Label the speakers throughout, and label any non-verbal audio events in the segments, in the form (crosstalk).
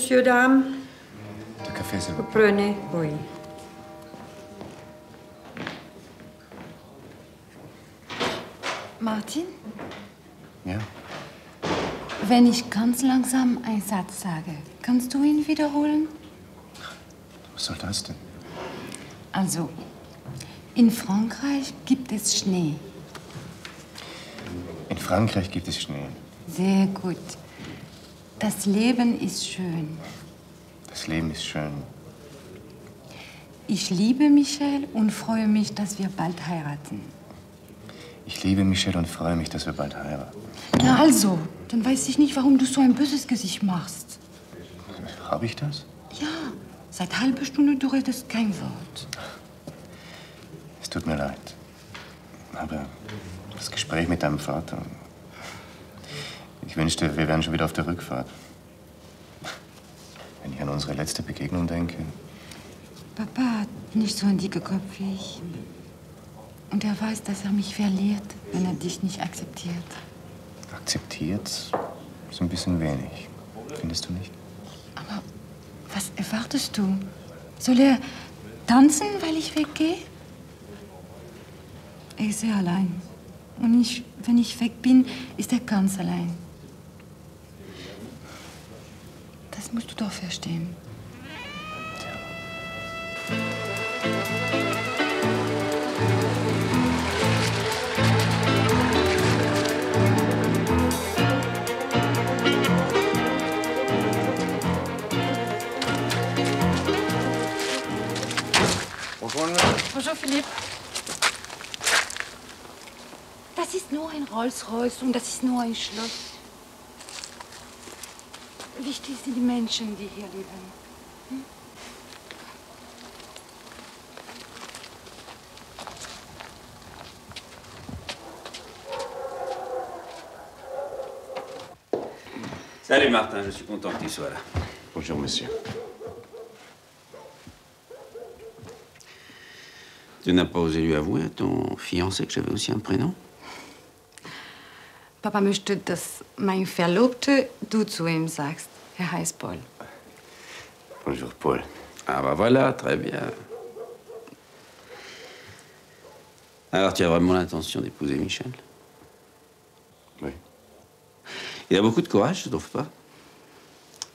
Speaker 1: Monsieur, dame,
Speaker 2: Der Kaffee, s'il vous plaît.
Speaker 1: prenez. Oui.
Speaker 3: Martin,
Speaker 2: Ja?
Speaker 3: wenn ich ganz langsam einen Satz sage, kannst du ihn wiederholen?
Speaker 2: Was soll das denn?
Speaker 3: Also, in Frankreich gibt es Schnee.
Speaker 2: In Frankreich gibt es Schnee.
Speaker 3: Sehr gut. Das Leben ist schön.
Speaker 2: Das Leben ist schön.
Speaker 3: Ich liebe Michel und freue mich, dass wir bald heiraten.
Speaker 2: Ich liebe Michelle und freue mich, dass wir bald heiraten.
Speaker 3: Na also, dann weiß ich nicht, warum du so ein böses Gesicht machst.
Speaker 2: Habe ich das?
Speaker 3: Ja, seit halber Stunde du redest kein Wort.
Speaker 2: Es tut mir leid. Aber das Gespräch mit deinem Vater. Ich wünschte, wir wären schon wieder auf der Rückfahrt. Wenn ich an unsere letzte Begegnung denke.
Speaker 3: Papa hat nicht so einen dicken Kopf wie ich. Und er weiß, dass er mich verliert, wenn er dich nicht akzeptiert.
Speaker 2: Akzeptiert ist ein bisschen wenig. Findest du nicht?
Speaker 3: Aber was erwartest du? Soll er tanzen, weil ich weggehe? Er ist sehr allein. Und ich, wenn ich weg bin, ist er ganz allein. Das musst du doch verstehen. Bonjour, Philippe. Das ist nur ein Rolls-Royce und das ist nur ein Schloss. Wichtig sind die Menschen, die hier leben?
Speaker 4: Salut Martin, je suis content que tu sois là.
Speaker 2: Bonjour, monsieur.
Speaker 4: Tu n'as pas osé lui avouer à ton fiancé que j'avais aussi un prénom?
Speaker 3: Papa möchte, dass mein Verlobter du zu ihm sagst. Er heißt Paul.
Speaker 4: Bonjour Paul. Ah bah voilà, très bien. Alors tu as vraiment l'intention d'épouser Michel?
Speaker 2: Oui.
Speaker 4: Il a beaucoup de courage, tu trouves pas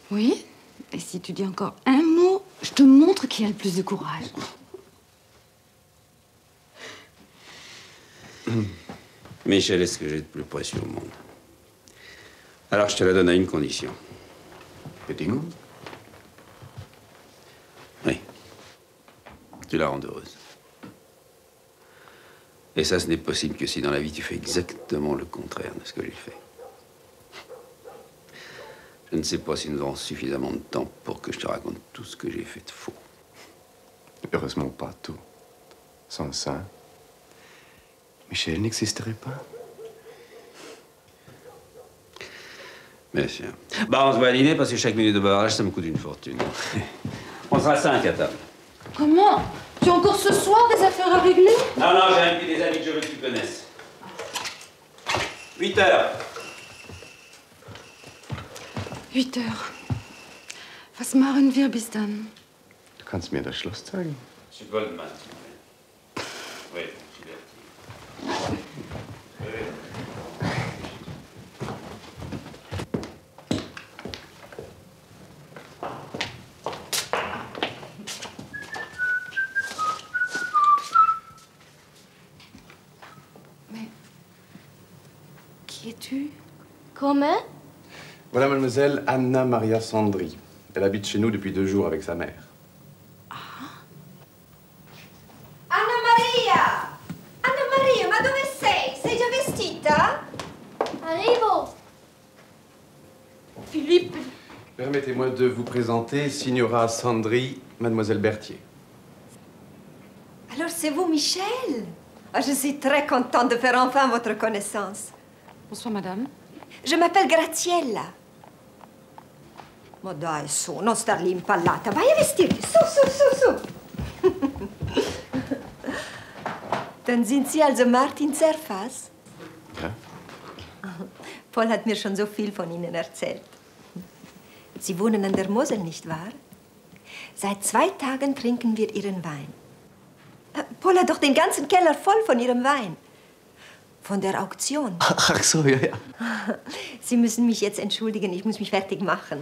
Speaker 3: Oui Et si tu dis encore un mot, je te montre qui a le plus de courage. (clears throat)
Speaker 4: Michel est ce que j'ai de plus précieux au monde. Alors je te la donne à une condition.
Speaker 2: Bedingung?
Speaker 4: Oui. Tu la rends heureuse. Et ça, ce n'est possible que si dans la vie tu fais exactement le contraire de ce que j'ai fait. Je ne sais pas si nous aurons suffisamment de temps pour que je te raconte tout ce que j'ai fait de faux.
Speaker 2: Heureusement pas tout. Sans ça, Michel n'existerait pas.
Speaker 4: Bien sûr. Bah, on se voit à dîner parce que chaque minute de bavardage, ça me coûte une fortune. (laughs) On sera cinq à table.
Speaker 3: Comment? Tu as encore ce soir des affaires à régler?
Speaker 4: Non, non, j'ai invité des amis que je veux que tu connaisses. 8 heures.
Speaker 3: 8 heures. Was machen wir bis dann?
Speaker 2: Du kannst mir das Schloss zeigen?
Speaker 4: Monsieur Goldman. Oui,
Speaker 5: Comment?
Speaker 6: Voilà mademoiselle Anna Maria Sandri. Elle habite chez nous depuis deux jours avec sa mère.
Speaker 7: Anna Maria! Anna Maria, ma dove sei? Sei già vestita?
Speaker 5: Arrivo
Speaker 3: Philippe
Speaker 6: Permettez-moi de vous présenter Signora Sandri, mademoiselle Berthier.
Speaker 7: Alors c'est vous, Michel? Ah, je suis très contente de faire enfin votre connaissance.
Speaker 3: Bonsoir, madame.
Speaker 7: Je m'appelle Graziella. Ma dai, su, non star lì impallata. Vai a vestirti. Su, su, su, su. (laughs) Dann sind Sie also Martin Zerfas?
Speaker 2: Ja.
Speaker 7: Paul hat mir schon so viel von Ihnen erzählt. Sie wohnen an der Mosel, nicht wahr? Seit zwei Tagen trinken wir Ihren Wein. Äh, Paul hat doch den ganzen Keller voll von Ihrem Wein. Von der Auktion. (laughs)
Speaker 6: Ach so, ja, ja. (laughs)
Speaker 7: Sie müssen mich jetzt entschuldigen, ich muss mich fertig machen.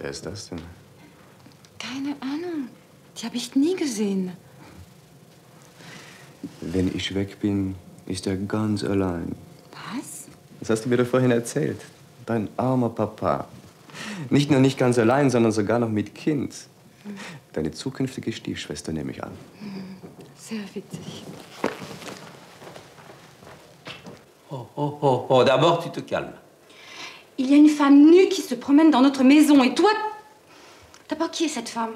Speaker 6: Wer ist das denn?
Speaker 3: Keine Ahnung. Die habe ich nie gesehen.
Speaker 6: Wenn ich weg bin, ist er ganz allein.
Speaker 3: Was?
Speaker 6: Das hast du mir doch vorhin erzählt. Dein armer Papa. Nicht nur nicht ganz allein, sondern sogar noch mit Kind. Deine zukünftige Stiefschwester nehme ich an.
Speaker 3: Sehr witzig.
Speaker 4: Oh, oh, oh, oh. D'abord, tu te calmes.
Speaker 1: Il y a une femme nue qui se promène dans notre maison et toi... D'abord, qui est cette femme?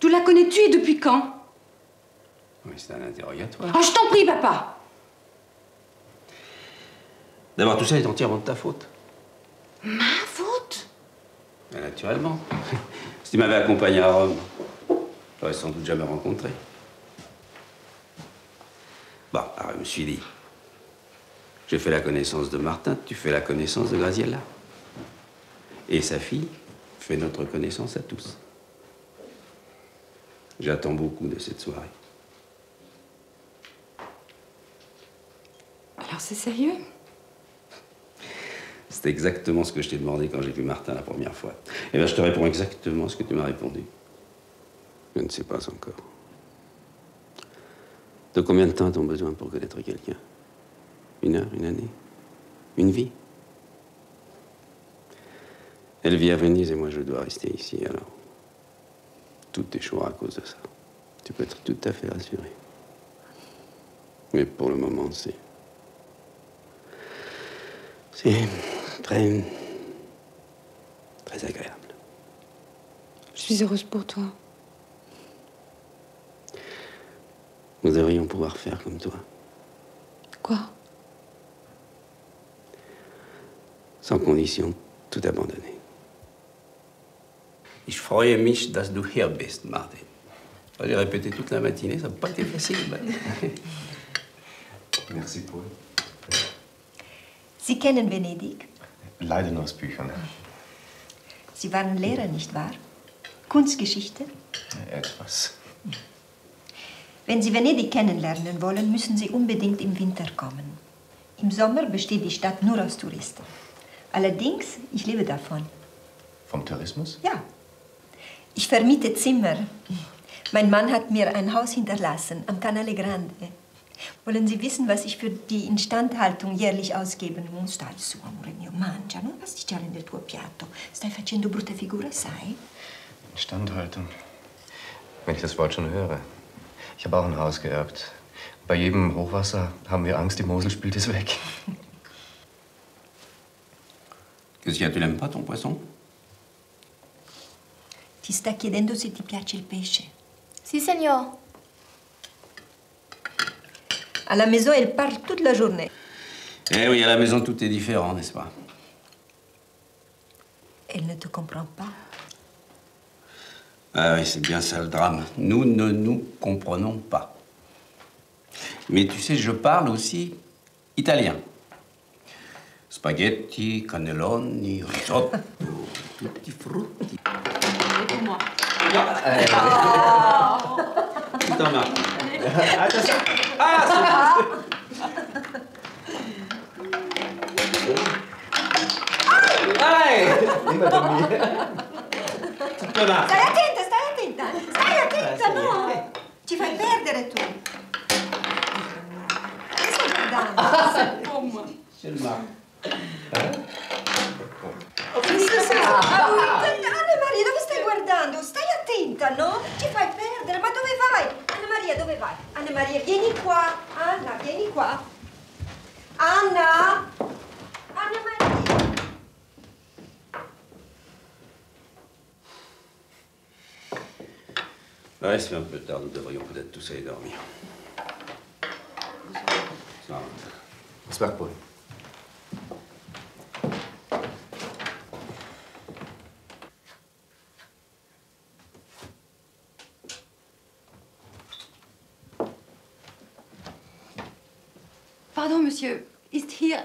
Speaker 1: Tu la connais-tu et depuis quand?
Speaker 4: Oui, c'est un interrogatoire.
Speaker 1: Oh, je t'en prie, papa
Speaker 4: D'abord, tout ça est entièrement de ta faute.
Speaker 1: Ma faute?
Speaker 4: Naturellement. (laughs) si tu m'avais accompagné à Rome, j'aurais sans doute jamais rencontré. Bon, alors je me suis dit, j'ai fait la connaissance de Martin, tu fais la connaissance de Graziella. Et sa fille fait notre connaissance à tous. J'attends beaucoup de cette soirée.
Speaker 3: Alors c'est sérieux?
Speaker 4: C'est exactement ce que je t'ai demandé quand j'ai vu Martin la première fois. Et bien, je te réponds exactement ce que tu m'as répondu. Je ne sais pas encore. De combien de temps a-t-on besoin pour connaître quelqu'un? Une heure, une année? Une vie? Elle vit à Venise et moi je dois rester ici, alors tout échouera à cause de ça. Tu peux être tout à fait rassuré. Mais pour le moment, c'est. C'est très. très agréable.
Speaker 3: Je suis heureuse pour toi.
Speaker 4: Nous devrions pouvoir faire comme toi,
Speaker 3: Quoi?
Speaker 4: Sans condition, tout abandonner. Ich freue mich, dass du hier bist, Martin. J'ai répété toute la matinée, ça n'a pas été facile. mais-
Speaker 6: Merci, Paul.
Speaker 7: Sie kennen Venedig?
Speaker 6: Leider nur aus Büchern.
Speaker 7: Sie waren Lehrer, nicht wahr? Kunstgeschichte?
Speaker 6: Etwas.
Speaker 7: Wenn Sie Venedig kennenlernen wollen, müssen Sie unbedingt im Winter kommen. Im Sommer besteht die Stadt nur aus Touristen. Allerdings, ich lebe davon.
Speaker 6: Vom Tourismus?
Speaker 7: Ja. Ich vermiete Zimmer. Mein Mann hat mir ein Haus hinterlassen am Canale Grande. Wollen Sie wissen, was ich für die Instandhaltung jährlich ausgeben muss? Dai su, amore mio, mangia, non pasticciare nel tuo piatto. Stai facendo brutta figura, sai?
Speaker 6: Instandhaltung. Wenn ich das Wort schon höre. Ich habe auch ein Haus geerbt. Bei jedem Hochwasser haben wir Angst, die Mosel spült es weg. (laughs)
Speaker 4: Qu'est-ce qu'il y a, tu n'aimes pas ton poisson
Speaker 7: Ti sta chiedendo se ti piace il pesce.
Speaker 8: Si, signor.
Speaker 7: À la maison, elle parle toute la journée.
Speaker 4: Eh oui, à la maison, tout est différent, n'est-ce pas?
Speaker 7: Elle ne te comprend pas.
Speaker 4: Ah oui, c'est bien ça le drame. Nous ne nous comprenons pas. Mais tu sais, je parle aussi italien. Spaghetti, cannelloni, risotto, (laughs) tutti frutti.
Speaker 1: Et pour moi
Speaker 4: Adesso... Ah, Dai! Tutto là.
Speaker 7: Stai attenta, stai attenta! Stai attenta, no! Ci fai perdere tu! Che stai guardando? C'è il mare. Ho visto se guardando? Stai attenta, no? Ci fai perdere, ma dove vai? Anna Maria, dove vai? Anna Maria, vieni qua. Anna, vieni qua. Anna! Anna Maria!
Speaker 4: C'est un peu tard, nous devrions peut-être tous aller dormir. Ça va.
Speaker 6: Bonsoir, Paul.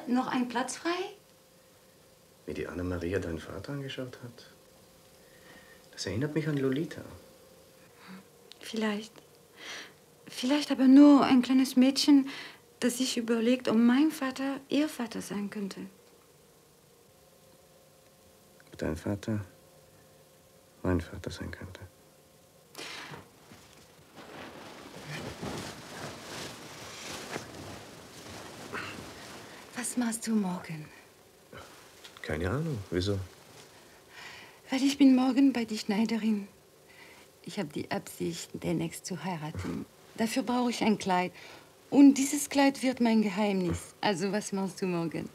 Speaker 1: Noch ein Platz frei?
Speaker 6: Wie die Anna-Maria deinen Vater angeschaut hat. Das erinnert mich an Lolita.
Speaker 3: Vielleicht. Vielleicht aber nur ein kleines Mädchen, das sich überlegt, ob mein Vater ihr Vater sein könnte.
Speaker 6: Ob dein Vater mein Vater sein könnte.
Speaker 3: Was machst du morgen?
Speaker 6: Keine Ahnung. Wieso?
Speaker 3: Weil ich bin morgen bei der Schneiderin. Ich habe die Absicht, demnächst zu heiraten. Dafür brauche ich ein Kleid. Und dieses Kleid wird mein Geheimnis. Also, was machst du morgen?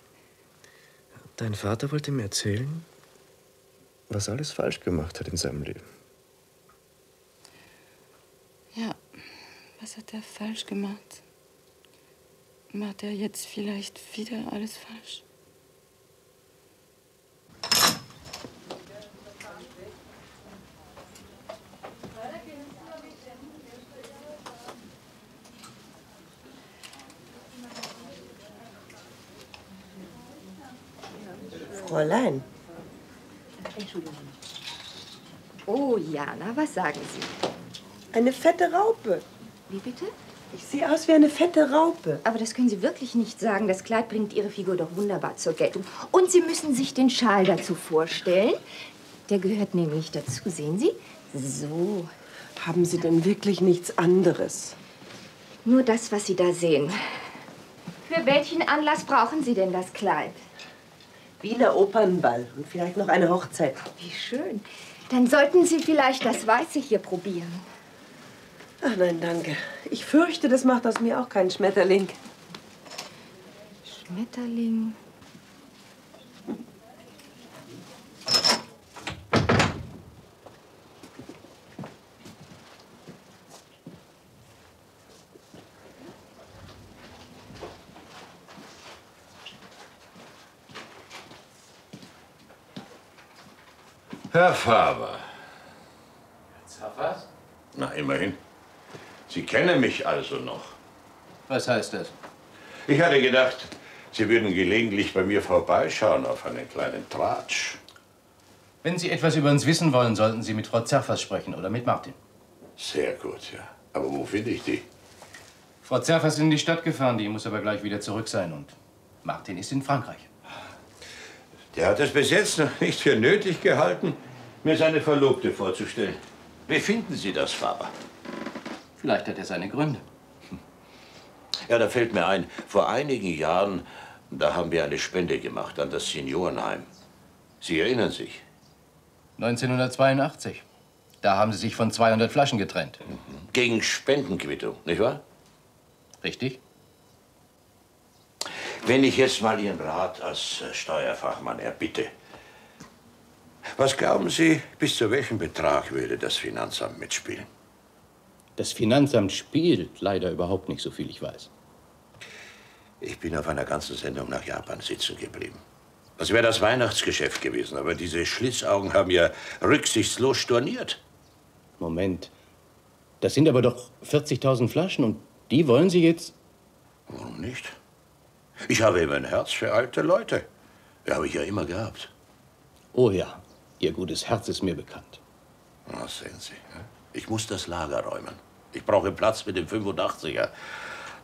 Speaker 6: Dein Vater wollte mir erzählen, was alles falsch gemacht hat in seinem Leben.
Speaker 3: Ja, was hat er falsch gemacht? Macht er jetzt vielleicht wieder alles falsch?
Speaker 9: Fräulein,
Speaker 5: Oh, Jana, was sagen Sie?
Speaker 9: eine fette Raupe.
Speaker 5: Wie bitte?
Speaker 9: Ich sehe aus wie eine fette Raupe.
Speaker 5: Aber das können Sie wirklich nicht sagen. Das Kleid bringt Ihre Figur doch wunderbar zur Geltung. Und Sie müssen sich den Schal dazu vorstellen. Der gehört nämlich dazu, sehen Sie? So.
Speaker 9: Haben Sie denn wirklich nichts anderes?
Speaker 5: Nur das, was Sie da sehen. Für welchen Anlass brauchen Sie denn das Kleid?
Speaker 9: Wiener Opernball und vielleicht noch eine Hochzeit.
Speaker 5: Wie schön. Dann sollten Sie vielleicht das Weiße hier probieren.
Speaker 9: Ach nein, danke. Ich fürchte, das macht aus mir auch keinen Schmetterling.
Speaker 5: Schmetterling.
Speaker 10: Herr Faber.
Speaker 11: Zaffers?
Speaker 10: Na, immerhin. Sie kennen mich also noch.
Speaker 11: Was heißt das?
Speaker 10: Ich hatte gedacht, Sie würden gelegentlich bei mir vorbeischauen auf einen kleinen Tratsch.
Speaker 11: Wenn Sie etwas über uns wissen wollen, sollten Sie mit Frau Zerfers sprechen oder mit Martin.
Speaker 10: Sehr gut, ja. Aber wo finde ich die?
Speaker 11: Frau Zerfers ist in die Stadt gefahren, die muss aber gleich wieder zurück sein. Und Martin ist in Frankreich.
Speaker 10: Der hat es bis jetzt noch nicht für nötig gehalten, mir seine Verlobte vorzustellen. Wie finden Sie das, Faber?
Speaker 11: Vielleicht hat er seine Gründe. (laughs)
Speaker 10: Ja, da fällt mir ein, vor einigen Jahren, da haben wir eine Spende gemacht an das Seniorenheim. Sie erinnern sich?
Speaker 11: 1982. Da haben Sie sich von 200 Flaschen getrennt.
Speaker 10: Gegen Spendenquittung, nicht wahr?
Speaker 11: Richtig.
Speaker 10: Wenn ich jetzt mal Ihren Rat als äh, Steuerfachmann erbitte. Was glauben Sie, bis zu welchem Betrag würde das Finanzamt mitspielen?
Speaker 11: Das Finanzamt spielt leider überhaupt nicht, so viel ich weiß.
Speaker 10: Ich bin auf einer ganzen Sendung nach Japan sitzen geblieben. Das wäre das Weihnachtsgeschäft gewesen, aber diese Schlitzaugen haben ja rücksichtslos storniert.
Speaker 11: Moment. Das sind aber doch 40.000 Flaschen und die wollen Sie jetzt.
Speaker 10: Warum nicht? Ich habe immer ein Herz für alte Leute. Ja, habe ich ja immer gehabt.
Speaker 11: Oh ja, Ihr gutes Herz ist mir bekannt.
Speaker 10: Na, sehen Sie. ja. Ich muss das Lager räumen. Ich brauche Platz mit dem 85er.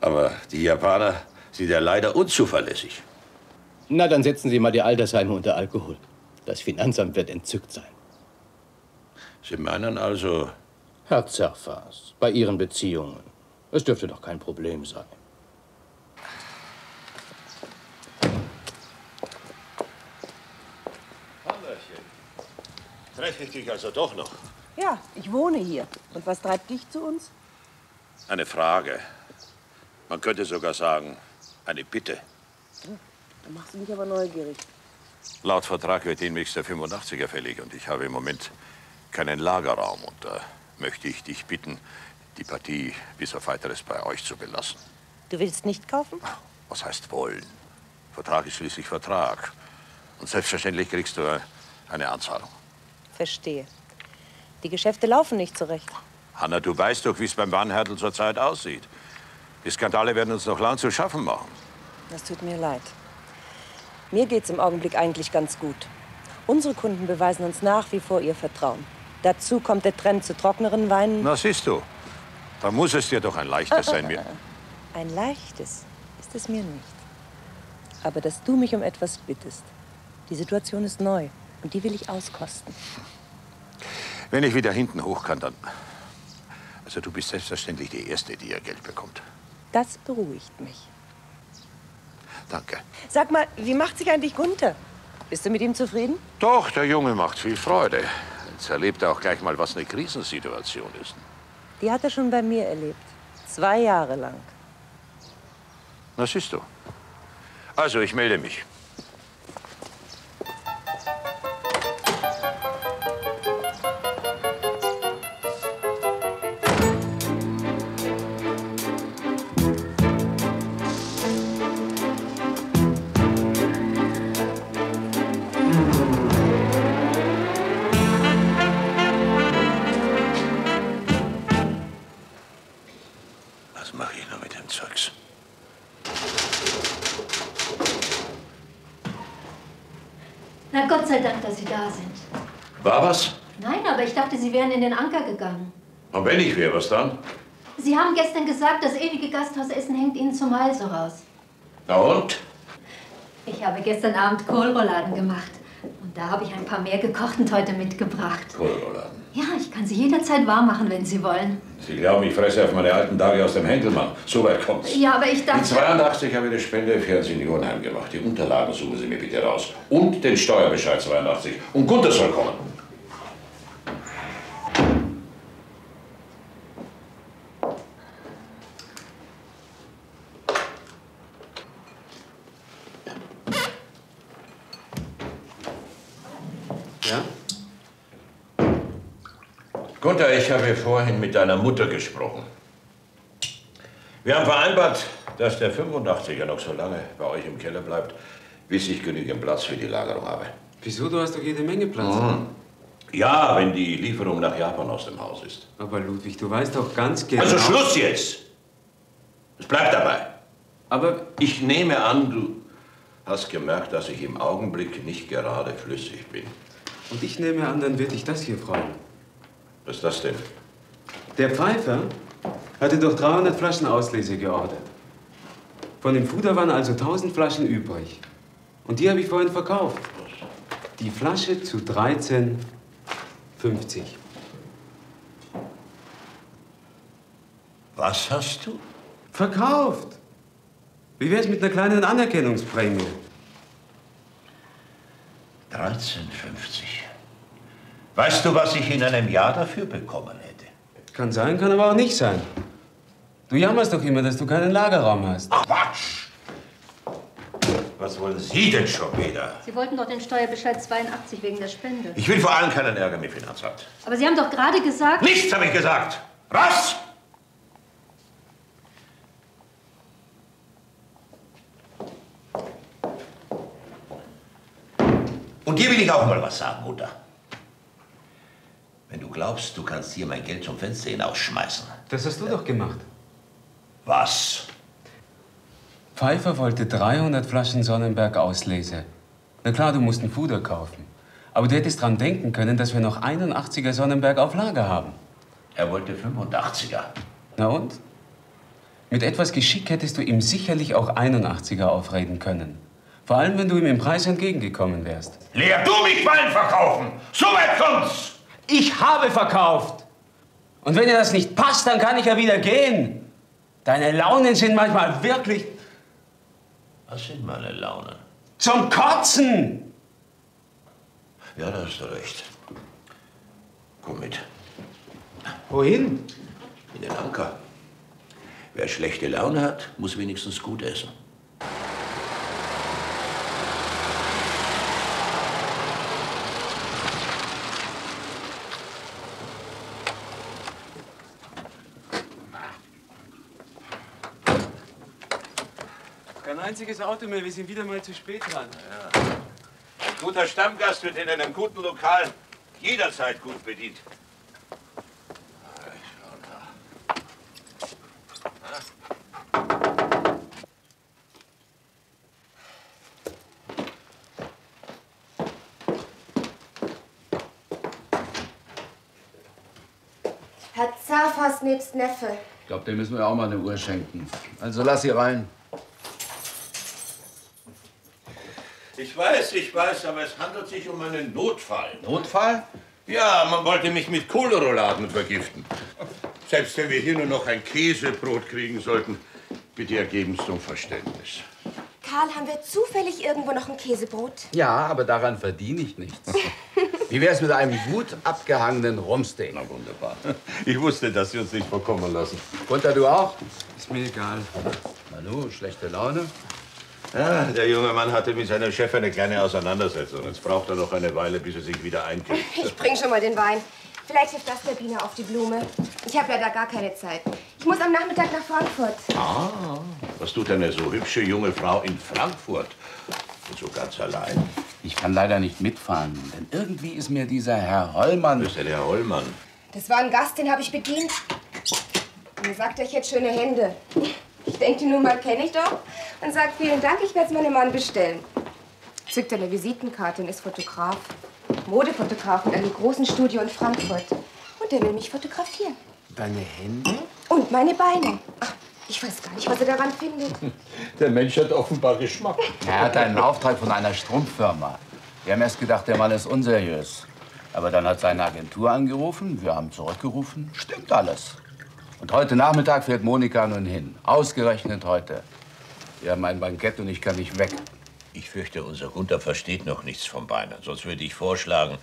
Speaker 10: Aber die Japaner sind ja leider unzuverlässig.
Speaker 11: Na, dann setzen Sie mal die Altersheime unter Alkohol. Das Finanzamt wird entzückt sein.
Speaker 10: Sie meinen also,
Speaker 11: Herr Zerfas, bei Ihren Beziehungen. Es dürfte doch kein Problem sein.
Speaker 10: Hammerchen. Treffe ich dich also doch noch?
Speaker 9: Ja, ich wohne hier. Und was treibt dich zu uns?
Speaker 10: Eine Frage. Man könnte sogar sagen, eine Bitte.
Speaker 9: Da machst du mich aber neugierig.
Speaker 10: Laut Vertrag wird demnächst der 85er fällig und ich habe im Moment keinen Lagerraum. Und da möchte ich dich bitten, die Partie bis auf weiteres bei euch zu belassen.
Speaker 9: Du willst nicht kaufen?
Speaker 10: Was heißt wollen? Vertrag ist schließlich Vertrag. Und selbstverständlich kriegst du eine Anzahlung.
Speaker 9: Verstehe. Die Geschäfte laufen nicht so recht.
Speaker 10: Hanna, du weißt doch, wie es beim Bahnhärtel zurzeit aussieht. Die Skandale werden uns noch lang zu schaffen machen.
Speaker 12: Das tut mir leid. Mir geht's im Augenblick eigentlich ganz gut. Unsere Kunden beweisen uns nach wie vor ihr Vertrauen. Dazu kommt der Trend zu trockeneren Weinen.
Speaker 10: Na, siehst du. Da muss es dir doch ein leichtes sein, mir. (laughs)
Speaker 12: Ein leichtes ist es mir nicht. Aber dass du mich um etwas bittest. Die Situation ist neu und die will ich auskosten.
Speaker 10: Wenn ich wieder hinten hoch kann, dann. Also, du bist selbstverständlich die Erste, die ihr Geld bekommt.
Speaker 12: Das beruhigt mich.
Speaker 10: Danke.
Speaker 12: Sag mal, wie macht sich eigentlich Gunther? Bist du mit ihm zufrieden?
Speaker 10: Doch, der Junge macht viel Freude. Jetzt erlebt er auch gleich mal, was eine Krisensituation ist.
Speaker 12: Die hat er schon bei mir erlebt. Zwei Jahre lang.
Speaker 10: Na, siehst du. Also, ich melde mich. Ich wäre, was dann?
Speaker 5: Sie haben gestern gesagt, das ewige Gasthausessen hängt Ihnen zum Hals raus.
Speaker 10: Na und?
Speaker 5: Ich habe gestern Abend Kohlrouladen gemacht. Und da habe ich ein paar mehr gekocht und heute mitgebracht.
Speaker 10: Kohlrouladen.
Speaker 5: Ja, ich kann sie jederzeit warm machen, wenn Sie wollen.
Speaker 10: Sie glauben, ich fresse auf meine alten Tage aus dem Händelmann. So weit kommt's.
Speaker 5: Ja, aber ich
Speaker 10: In
Speaker 5: dachte...
Speaker 10: 82 habe ich eine Spende für Fernsehen in Unheim gemacht. Die Unterlagen suchen Sie mir bitte raus. Und den Steuerbescheid 82. Und Gunther soll kommen.
Speaker 13: Ja?
Speaker 10: Gunther, ich habe vorhin mit deiner Mutter gesprochen. Wir haben vereinbart, dass der 85er noch so lange bei euch im Keller bleibt, bis ich genügend Platz für die Lagerung habe.
Speaker 13: Wieso? Du hast doch jede Menge Platz.
Speaker 10: Mhm. Ja, wenn die Lieferung nach Japan aus dem Haus ist.
Speaker 13: Aber Ludwig, du weißt doch ganz genau...
Speaker 10: Also Schluss jetzt! Es bleibt dabei. Aber ich nehme an, du hast gemerkt, dass ich im Augenblick nicht gerade flüssig bin.
Speaker 13: Und ich nehme an, dann wird dich das hier freuen.
Speaker 10: Was ist das denn?
Speaker 13: Der Pfeifer hatte doch 300 Flaschen Auslese geordert. Von dem Fuder waren also 1000 Flaschen übrig. Und die habe ich vorhin verkauft. Die Flasche zu 13,50.
Speaker 10: Was hast du?
Speaker 13: Verkauft. Wie wär's mit einer kleinen Anerkennungsprämie?
Speaker 10: 13,50. Weißt du, was ich in einem Jahr dafür bekommen hätte?
Speaker 13: Kann sein, kann aber auch nicht sein. Du jammerst doch immer, dass du keinen Lagerraum hast.
Speaker 10: Ach, Quatsch! Was wollen Sie denn schon wieder?
Speaker 5: Sie wollten doch den Steuerbescheid 82 wegen der Spende.
Speaker 10: Ich will vor allem keinen Ärger mit Finanzamt.
Speaker 5: Aber Sie haben doch gerade gesagt...
Speaker 10: Nichts habe ich gesagt! Was? Und dir will ich auch mal was sagen, Mutter. Wenn du glaubst, du kannst hier mein Geld zum Fenster hinausschmeißen.
Speaker 13: Das hast du doch gemacht.
Speaker 10: Was?
Speaker 13: Pfeiffer wollte 300 Flaschen Sonnenberg Auslese. Na klar, du musst ein Fuder kaufen. Aber du hättest dran denken können, dass wir noch 81er Sonnenberg auf Lager haben.
Speaker 10: Er wollte 85er.
Speaker 13: Na und? Mit etwas Geschick hättest du ihm sicherlich auch 81er aufreden können. Vor allem, wenn du ihm im Preis entgegengekommen wärst.
Speaker 10: Lehr du mich Wein verkaufen! So weit kommt's!
Speaker 13: Ich habe verkauft! Und wenn dir das nicht passt, dann kann ich ja wieder gehen. Deine Launen sind manchmal wirklich
Speaker 10: Was sind meine Launen?
Speaker 13: zum Kotzen!
Speaker 10: Ja, da hast du recht. Komm mit.
Speaker 13: Wohin?
Speaker 10: In den Anker. Wer schlechte Laune hat, muss wenigstens gut essen.
Speaker 13: einziges Auto mehr. Wir sind wieder mal zu spät dran. Ja.
Speaker 10: Ein guter Stammgast wird in einem guten Lokal jederzeit gut bedient.
Speaker 14: Herr Zafas nebst Neffe.
Speaker 15: Ich glaube, dem müssen wir auch mal eine Uhr schenken. Also lass sie rein.
Speaker 10: Ich weiß, ich weiß, aber es handelt sich um einen Notfall.
Speaker 15: Notfall?
Speaker 10: Ja, man wollte mich mit Kohlerouladen vergiften. Selbst wenn wir hier nur noch ein Käsebrot kriegen sollten, bitte ergeben Sie um Verständnis.
Speaker 14: Karl, haben wir zufällig irgendwo noch ein Käsebrot?
Speaker 15: Ja, aber daran verdiene ich nichts. Wie wär's mit einem gut abgehangenen Rumsteak?
Speaker 10: Na wunderbar. Ich wusste, dass Sie uns nicht vorkommen lassen.
Speaker 15: Gunther, du auch?
Speaker 13: Ist mir egal.
Speaker 15: Manu, schlechte Laune?
Speaker 10: Ja, der junge Mann hatte mit seiner Chefin eine kleine Auseinandersetzung. Jetzt braucht er noch eine Weile, bis er sich wieder einkriegt.
Speaker 14: Ich bring schon mal den Wein. Vielleicht hilft das der Biene auf die Blume. Ich habe leider gar keine Zeit. Ich muss am Nachmittag nach Frankfurt.
Speaker 10: Ah, was tut eine so hübsche junge Frau in Frankfurt? Und so ganz allein.
Speaker 15: Ich kann leider nicht mitfahren, denn irgendwie ist mir dieser Herr Hollmann...
Speaker 10: Wer ist denn der Herr Hollmann?
Speaker 14: Das war ein Gast, den habe ich bedient. Mir sagt er, ich hätte schöne Hände. Ich denke, die Nummer kenne ich doch. Und sagt, vielen Dank, ich werde es meinem Mann bestellen. Zückt eine Visitenkarte und ist Fotograf. Modefotograf mit einem großen Studio in Frankfurt. Und der will mich fotografieren.
Speaker 13: Deine Hände?
Speaker 14: Und meine Beine. Ach, ich weiß gar nicht, was er daran findet. (laughs)
Speaker 10: Der Mensch hat offenbar Geschmack.
Speaker 15: Er hat einen Auftrag von einer Strumpffirma. Wir haben erst gedacht, der Mann ist unseriös. Aber dann hat seine Agentur angerufen, wir haben zurückgerufen, stimmt alles. Und heute Nachmittag fährt Monika nun hin. Ausgerechnet heute. Wir haben ein Bankett und ich kann nicht weg.
Speaker 10: Ich fürchte, unser Gunther versteht noch nichts vom Beinen. Sonst würde ich vorschlagen,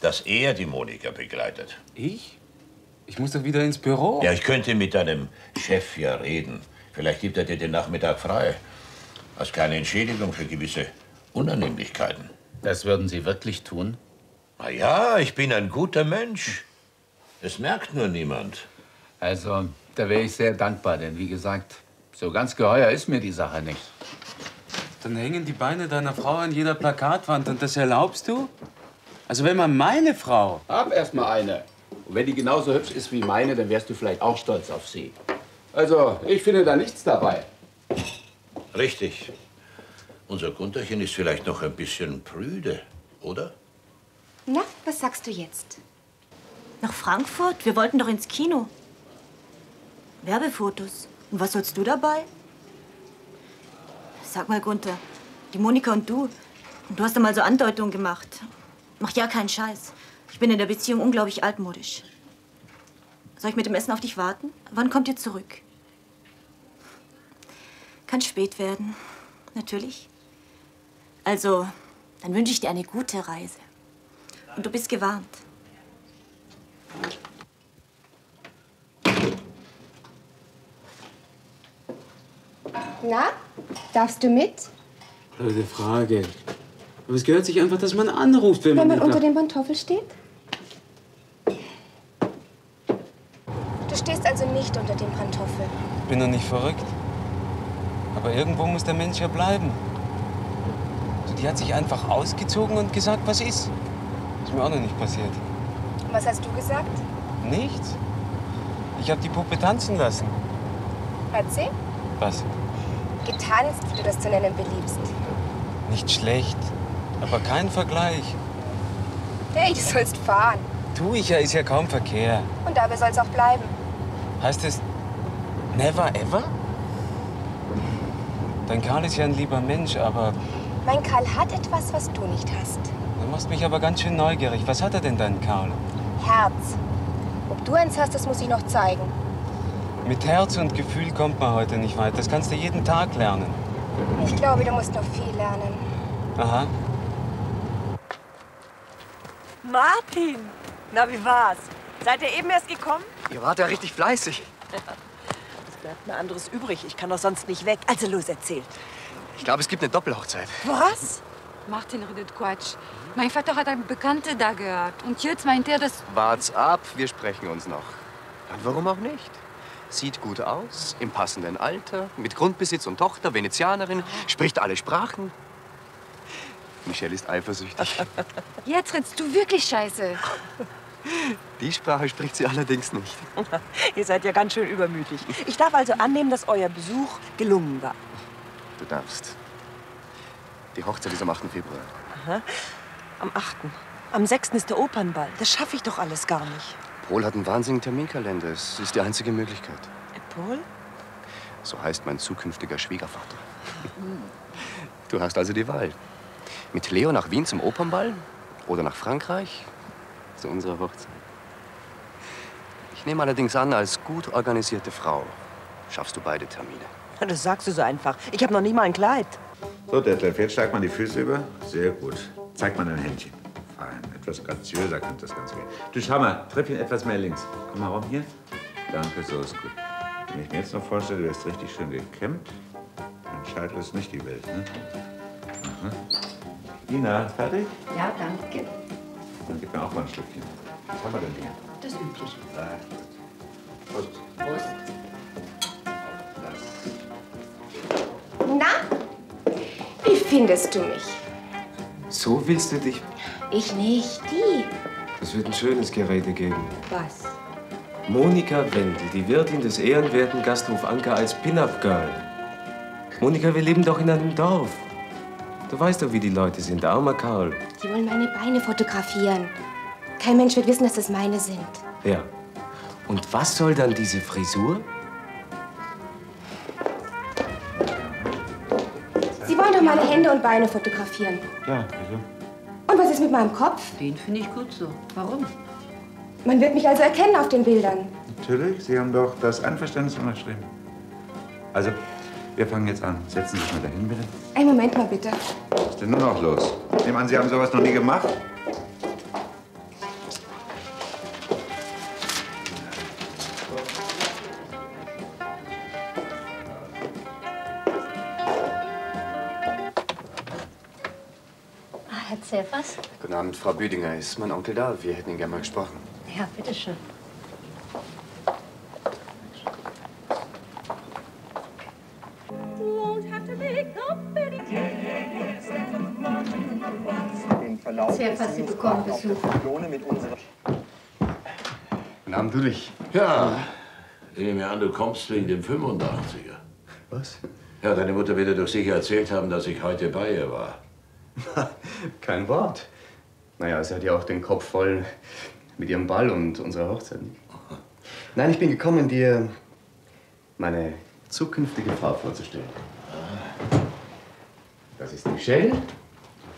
Speaker 10: dass er die Monika begleitet.
Speaker 13: Ich? Ich muss doch wieder ins Büro.
Speaker 10: Ja, ich könnte mit deinem Chef ja reden. Vielleicht gibt er dir den Nachmittag frei. Als kleine Entschädigung für gewisse Unannehmlichkeiten.
Speaker 15: Das würden Sie wirklich tun?
Speaker 10: Na ja, ich bin ein guter Mensch. Es merkt nur niemand.
Speaker 15: Also, da wäre ich sehr dankbar, denn wie gesagt, so ganz geheuer ist mir die Sache nicht.
Speaker 13: Dann hängen die Beine deiner Frau an jeder Plakatwand und das erlaubst du? Also wenn man meine Frau...
Speaker 15: Hab erst mal eine. Und wenn die genauso hübsch ist wie meine, dann wärst du vielleicht auch stolz auf sie. Also, ich finde da nichts dabei.
Speaker 10: Richtig. Unser Gunterchen ist vielleicht noch ein bisschen prüde, oder?
Speaker 14: Na, was sagst du jetzt?
Speaker 16: Nach Frankfurt? Wir wollten doch ins Kino. Werbefotos. Und was sollst du dabei? Sag mal, Gunther, die Monika und du, du hast da mal so Andeutungen gemacht. Mach ja keinen Scheiß. Ich bin in der Beziehung unglaublich altmodisch. Soll ich mit dem Essen auf dich warten? Wann kommt ihr zurück? Kann spät werden. Natürlich. Also, dann wünsche ich dir eine gute Reise. Und du bist gewarnt.
Speaker 14: Na, darfst du mit?
Speaker 13: Blöde Frage. Aber es gehört sich einfach, dass man anruft, wenn,
Speaker 14: Wenn man
Speaker 13: nicht
Speaker 14: unter dem Pantoffel steht? Du stehst also nicht unter dem Pantoffel.
Speaker 13: Ich bin doch nicht verrückt. Aber irgendwo muss der Mensch ja bleiben. So, die hat sich einfach ausgezogen und gesagt, was ist. Ist mir auch noch nicht passiert.
Speaker 14: Und was hast du gesagt?
Speaker 13: Nichts. Ich habe die Puppe tanzen lassen.
Speaker 14: Hat sie?
Speaker 13: Was?
Speaker 14: Getanzt, wie du das zu nennen beliebst.
Speaker 13: Nicht schlecht, aber kein Vergleich.
Speaker 14: Hey, du sollst fahren.
Speaker 13: Tu ich ja, ist ja kaum Verkehr.
Speaker 14: Und dabei soll es auch bleiben.
Speaker 13: Heißt es never ever? Dein Karl ist ja ein lieber Mensch, aber
Speaker 14: Mein Karl hat etwas, was du nicht hast.
Speaker 13: du machst mich aber ganz schön neugierig. Was hat er denn, dein Karl?
Speaker 14: Herz. Ob du eins hast, das muss ich noch zeigen.
Speaker 13: Mit Herz und Gefühl kommt man heute nicht weit. Das kannst du jeden Tag lernen.
Speaker 14: Ich glaube, du musst noch viel lernen.
Speaker 13: Aha.
Speaker 12: Martin! Na, wie war's? Seid ihr eben erst gekommen?
Speaker 2: Ihr wart ja richtig fleißig. (laughs)
Speaker 12: Es bleibt mir anderes übrig. Ich kann doch sonst nicht weg. Also los, erzähl.
Speaker 2: Ich glaube, es gibt eine Doppelhochzeit.
Speaker 12: Was?
Speaker 3: Martin redet Quatsch. Mein Vater hat eine Bekannte da gehört. Und jetzt meint er, dass...
Speaker 2: Wart's ab, wir sprechen uns noch. Und warum auch nicht? Sieht gut aus, im passenden Alter, mit Grundbesitz und Tochter, Venezianerin, spricht alle Sprachen. Michelle ist eifersüchtig. (laughs)
Speaker 3: Jetzt redest du wirklich scheiße.
Speaker 2: Die Sprache spricht sie allerdings nicht. (laughs)
Speaker 12: ihr seid ja ganz schön übermütig. Ich darf also annehmen, dass euer Besuch gelungen war.
Speaker 2: Du darfst. Die Hochzeit ist am 8. Februar.
Speaker 12: Aha. Am 8. Am 6. ist der Opernball. Das schaffe ich doch alles gar nicht.
Speaker 2: Paul hat einen wahnsinnigen Terminkalender. Es ist die einzige Möglichkeit.
Speaker 17: Paul?
Speaker 2: So heißt mein zukünftiger Schwiegervater. Du hast also die Wahl. Mit Leo nach Wien zum Opernball oder nach Frankreich zu unserer Hochzeit. Ich nehme allerdings an, als gut organisierte Frau schaffst du beide Termine.
Speaker 17: Das sagst du so einfach. Ich habe noch nicht mal ein Kleid.
Speaker 18: So, Detlef, jetzt steigt man die Füße über. Sehr gut. Zeig mal dein Händchen. Fein. Etwas graziöser könnte das Ganze gehen. Du, schau mal, treff ihn etwas mehr links. Komm mal rum hier. Danke, so ist gut. Wenn ich mir jetzt noch vorstelle, du wärst richtig schön gekämmt, dann Scheitel ist nicht die Welt, ne? Aha. Ina, fertig?
Speaker 19: Ja, danke.
Speaker 18: Dann gib mir auch mal ein Stückchen. Was haben wir denn hier?
Speaker 19: Das Übliche.
Speaker 18: Ah, Prost.
Speaker 19: Prost.
Speaker 14: Na? Wie findest du mich?
Speaker 20: So willst du dich?
Speaker 14: Ich nicht, die.
Speaker 20: Es wird ein schönes Gerede geben.
Speaker 14: Was?
Speaker 20: Monika Wendel, die Wirtin des ehrenwerten Gasthof Anker als Pin-Up-Girl. Monika, wir leben doch in einem Dorf. Du weißt doch, wie die Leute sind. Armer Karl.
Speaker 14: Die wollen meine Beine fotografieren. Kein Mensch wird wissen, dass das meine sind.
Speaker 20: Ja. Und was soll dann diese Frisur?
Speaker 14: Sie wollen doch meine Hände und Beine fotografieren.
Speaker 18: Ja, wieso?
Speaker 14: Was ist mit meinem Kopf?
Speaker 21: Den finde ich gut so. Warum?
Speaker 14: Man wird mich also erkennen auf den Bildern.
Speaker 18: Natürlich, Sie haben doch das Einverständnis unterschrieben. Also, wir fangen jetzt an. Setzen Sie sich mal dahin, bitte.
Speaker 14: Einen Moment mal bitte.
Speaker 18: Was ist denn nun noch los? Ich nehme an, Sie haben sowas noch nie gemacht?
Speaker 5: Zeffers?
Speaker 2: Guten Abend, Frau Büdinger. Ist mein Onkel da? Wir hätten ihn gerne mal gesprochen.
Speaker 5: Ja, bitteschön.
Speaker 22: Den Verlauf
Speaker 5: Zeffers, Sie bekommen Besuch.
Speaker 22: mit unserer
Speaker 2: Guten Abend, Ludwig.
Speaker 10: Ja, ich nehme an, du kommst wegen dem 85er.
Speaker 2: Was?
Speaker 10: Ja, deine Mutter wird dir doch sicher erzählt haben, dass ich heute bei ihr war. (laughs)
Speaker 2: Kein Wort. Naja, sie hat ja auch den Kopf voll mit ihrem Ball und unserer Hochzeit. Nein, ich bin gekommen, dir meine zukünftige Frau vorzustellen. Das ist Michelle,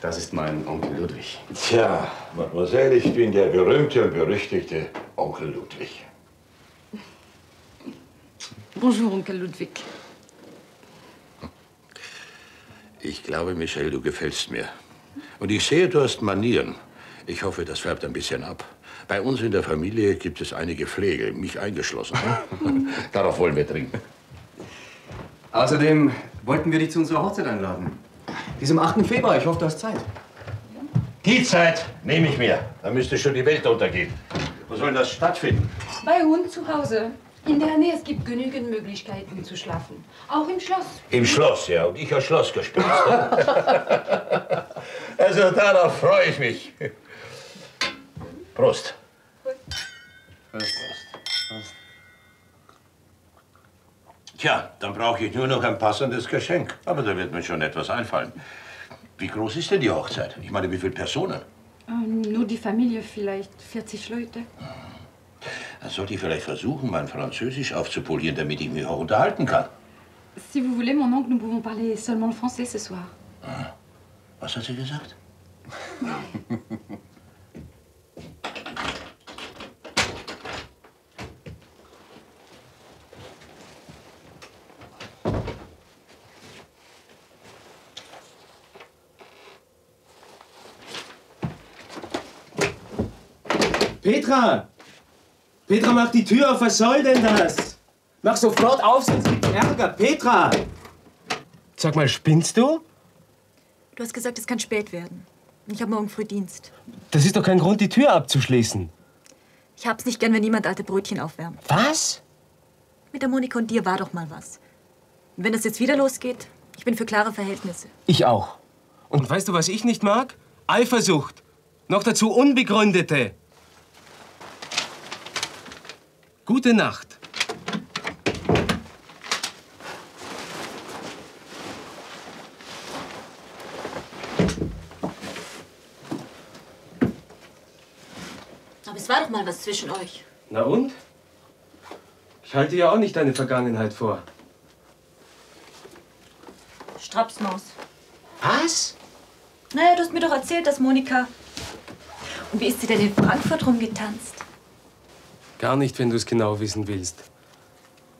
Speaker 2: das ist mein Onkel Ludwig.
Speaker 10: Tja, Mademoiselle, ich bin der berühmte und berüchtigte Onkel Ludwig.
Speaker 21: Bonjour, Onkel Ludwig.
Speaker 10: Ich glaube, Michelle, du gefällst mir. Und ich sehe, du hast Manieren. Ich hoffe, das färbt ein bisschen ab. Bei uns in der Familie gibt es einige Pflege, mich eingeschlossen. (laughs) Darauf wollen wir trinken.
Speaker 2: Außerdem wollten wir dich zu unserer Hochzeit einladen. Die ist am 8. Februar. Ich hoffe, du hast Zeit.
Speaker 10: Die Zeit nehme ich mir. Da müsste schon die Welt untergehen. Wo soll das stattfinden?
Speaker 3: Bei uns zu Hause. In der Nähe, es gibt genügend Möglichkeiten zu schlafen. Auch im Schloss.
Speaker 10: Im Schloss, ja. Und ich habe Schloss gespielt. (laughs) also darauf freue ich mich. Prost. Tja, dann brauche ich nur noch ein passendes Geschenk. Aber da wird mir schon etwas einfallen. Wie groß ist denn die Hochzeit? Ich meine, wie viele Personen?
Speaker 3: Äh, nur die Familie, vielleicht 40 Leute.
Speaker 10: Dann sollte ich vielleicht versuchen, mein Französisch aufzupolieren, damit ich mich auch unterhalten kann.
Speaker 3: Si vous voulez, mon oncle, nous pouvons parler seulement le français ce soir.
Speaker 10: Was hat sie gesagt?
Speaker 20: Petra! Petra, mach die Tür auf, was soll denn das? Mach sofort auf, sonst gibt's Ärger. Petra! Sag mal, spinnst du?
Speaker 12: Du hast gesagt, es kann spät werden. Ich habe morgen früh Dienst.
Speaker 20: Das ist doch kein Grund, die Tür abzuschließen.
Speaker 12: Ich hab's nicht gern, wenn niemand alte Brötchen aufwärmt.
Speaker 20: Was?
Speaker 12: Mit der Monika und dir war doch mal was. Und wenn das jetzt wieder losgeht, ich bin für klare Verhältnisse.
Speaker 20: Ich auch. Und weißt du, was ich nicht mag? Eifersucht. Noch dazu unbegründete. Gute Nacht.
Speaker 12: Aber es war doch mal was zwischen euch.
Speaker 13: Na und? Ich halte ja auch nicht deine Vergangenheit vor.
Speaker 16: Strapsmaus.
Speaker 13: Was?
Speaker 16: Naja, du hast mir doch erzählt, dass Monika... Und wie ist sie denn in Frankfurt rumgetanzt?
Speaker 13: Gar nicht, wenn du es genau wissen willst.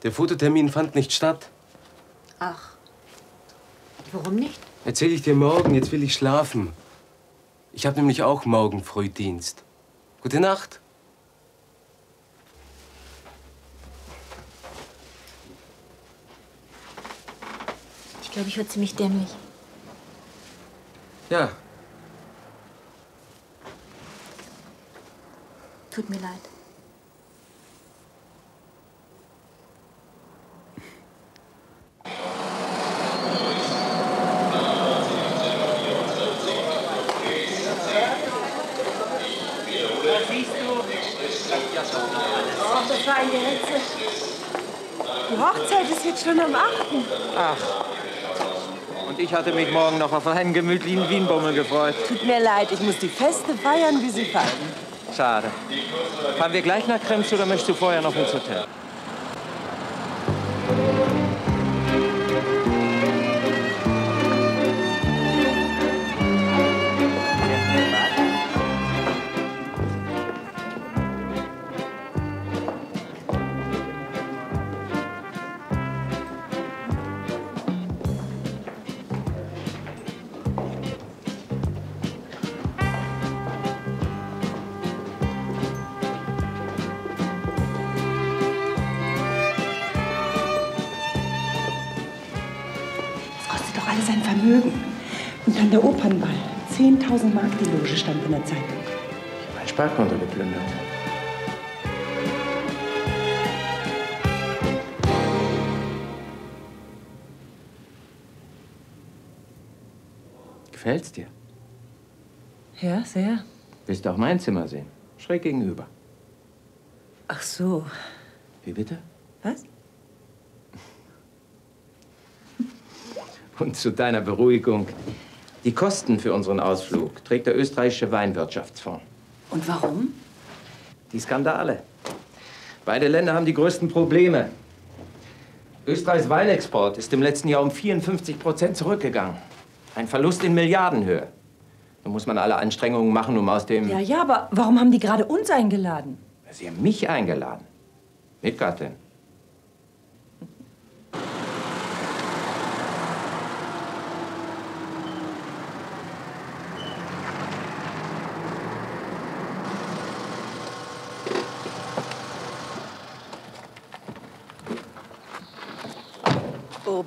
Speaker 13: Der Fototermin fand nicht statt.
Speaker 16: Ach. Warum nicht?
Speaker 13: Erzähl ich dir morgen, jetzt will ich schlafen. Ich habe nämlich auch morgen Frühdienst. Gute Nacht.
Speaker 16: Ich glaube, ich wird ziemlich dämlich.
Speaker 13: Ja,
Speaker 16: Tut mir leid.
Speaker 12: Ach, das war eine Hetze. Die Hochzeit ist jetzt schon am 8.
Speaker 23: Ach. Und ich hatte mich morgen noch auf einen gemütlichen Wienbummel gefreut.
Speaker 12: Tut mir leid, ich muss die Feste feiern, wie sie fallen.
Speaker 23: Schade. Fahren wir gleich nach Krems oder möchtest du vorher noch ins Hotel?
Speaker 12: Loge stand in der Zeitung.
Speaker 23: Mein Sparkonto geplündert. Gefällt's dir?
Speaker 12: Ja, sehr.
Speaker 23: Willst du auch mein Zimmer sehen? Schräg gegenüber.
Speaker 12: Ach so.
Speaker 23: Wie bitte?
Speaker 12: Was?
Speaker 23: Und zu deiner Beruhigung. Die Kosten für unseren Ausflug trägt der österreichische Weinwirtschaftsfonds.
Speaker 12: Und warum?
Speaker 23: Die Skandale. Beide Länder haben die größten Probleme. Österreichs Weinexport ist im letzten Jahr um 54 Prozent zurückgegangen. Ein Verlust in Milliardenhöhe. Da muss man alle Anstrengungen machen, um aus dem...
Speaker 12: Ja, ja, aber warum haben die gerade uns eingeladen?
Speaker 23: Sie haben mich eingeladen. Mit